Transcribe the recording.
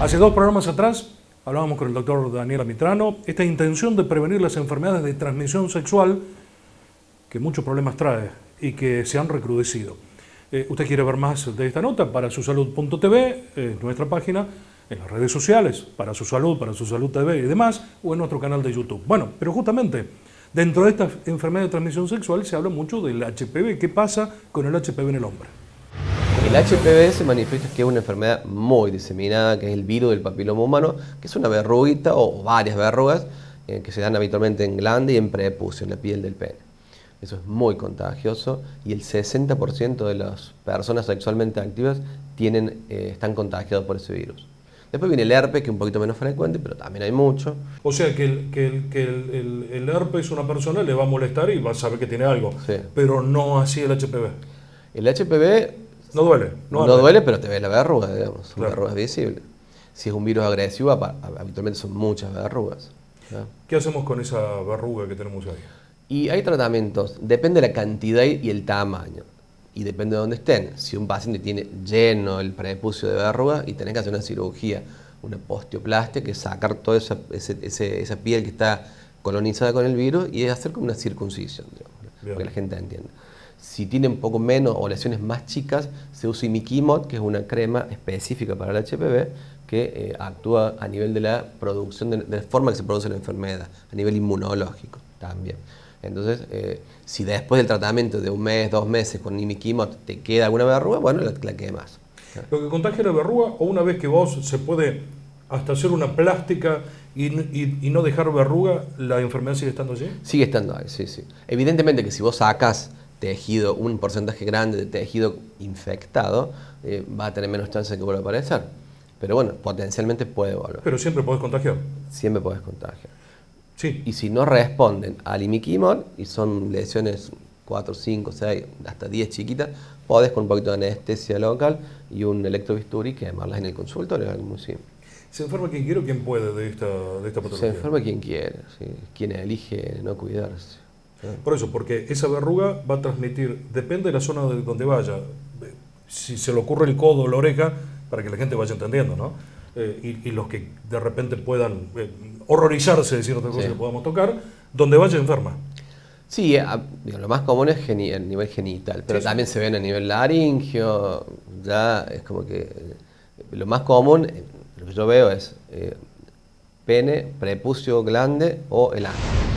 Hace dos programas atrás hablábamos con el doctor Daniel Mitrano, esta intención de prevenir las enfermedades de transmisión sexual que muchos problemas trae y que se han recrudecido. Eh, usted quiere ver más de esta nota para susalud.tv, eh, nuestra página, en las redes sociales, para su salud, para su salud TV y demás, o en nuestro canal de YouTube. Bueno, pero justamente dentro de esta enfermedad de transmisión sexual se habla mucho del HPV. ¿Qué pasa con el HPV en el hombre? El HPV se manifiesta que es una enfermedad muy diseminada, que es el virus del papiloma humano, que es una verruguita o varias verrugas eh, que se dan habitualmente en glande y en prepucio, en la piel del pene. Eso es muy contagioso y el 60% de las personas sexualmente activas tienen, eh, están contagiados por ese virus. Después viene el herpes, que es un poquito menos frecuente, pero también hay mucho. O sea que el, que el, que el, el, herpes una persona le va a molestar y va a saber que tiene algo, Sí. pero no así el HPV. El HPV No duele. no, arde. duele, pero te ves la verruga, digamos, son Claro. verrugas visibles. Si es un virus agresivo, habitualmente son muchas verrugas. ¿no? ¿Qué hacemos con esa verruga que tenemos ahí? Y hay tratamientos, depende de la cantidad y el tamaño. Y depende de dónde estén. Si un paciente tiene lleno el prepucio de verruga y tenés que hacer una cirugía, una postoplastia, que es sacar toda esa, ese- ese- esa piel que está colonizada con el virus y es hacer como una circuncisión, digamos, ¿no? Para que la gente entienda. Si tiene un poco menos o lesiones más chicas, se usa imiquimod, que es una crema específica para el HPV, que eh, actúa a nivel de la producción, de, de la forma que se produce la enfermedad, a nivel inmunológico también. Entonces, eh, si después del tratamiento de un mes, dos meses con imiquimod te queda alguna verruga, bueno, la, la quemas. Lo que contagia la verruga, o una vez que vos se puede hasta hacer una plástica y, y- y no dejar verruga, la enfermedad sigue estando allí. Sigue estando ahí, sí, sí. Evidentemente que si vos sacas tejido, un porcentaje grande de tejido infectado, eh, va a tener menos chance de que vuelva a aparecer. Pero bueno, potencialmente puede volver. Pero siempre podés contagiar. Siempre puedes contagiar. Sí. Y si no responden al imiquimod, y son lesiones 4, 5, 6, hasta 10 chiquitas, podés con un poquito de anestesia local y un electrobisturí quemarlas en el consultorio, algo muy simple. ¿Se enferma quien quiere o quien puede de esta, de esta Se patología? enferma quien quiere, ¿sí? quien elige no cuidarse. Por eso, porque esa verruga va a transmitir, depende de la zona de donde vaya. Eh, Si se le ocurre el codo o la oreja, para que la gente vaya entendiendo, ¿no? Eh, y, y los que de repente puedan eh, horrorizarse de ciertas cosas Sí. que podamos tocar, donde vaya enferma. Sí, a- digo, lo más común es geni- a nivel genital, pero Sí, sí. también se ven a nivel laringio, ya es como que eh, lo más común, lo que yo veo es pene, prepucio, glande o el ano.